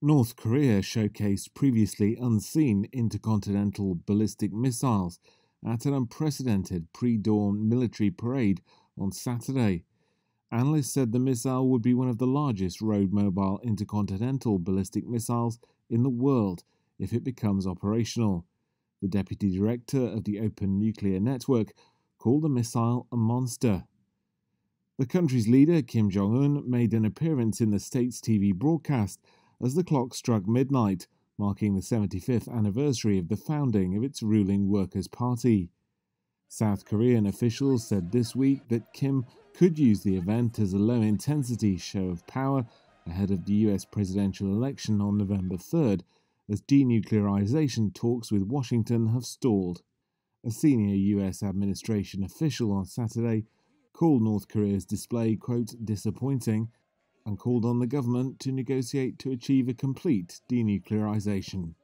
North Korea showcased previously unseen intercontinental ballistic missiles at an unprecedented pre dawn military parade on Saturday. Analysts said the missile would be one of the largest road mobile intercontinental ballistic missiles in the world if it becomes operational. The deputy director of the Open Nuclear Network called the missile a monster. The country's leader, Kim Jong un, made an appearance in the state's TV broadcast as the clock struck midnight, marking the 75th anniversary of the founding of its ruling Workers' Party. South Korean officials said this week that Kim could use the event as a low intensity show of power ahead of the US presidential election on November 3rd, as denuclearization talks with Washington have stalled. A senior US administration official on Saturday called North Korea's display, quote, disappointing and called on the government to negotiate to achieve a complete denuclearization.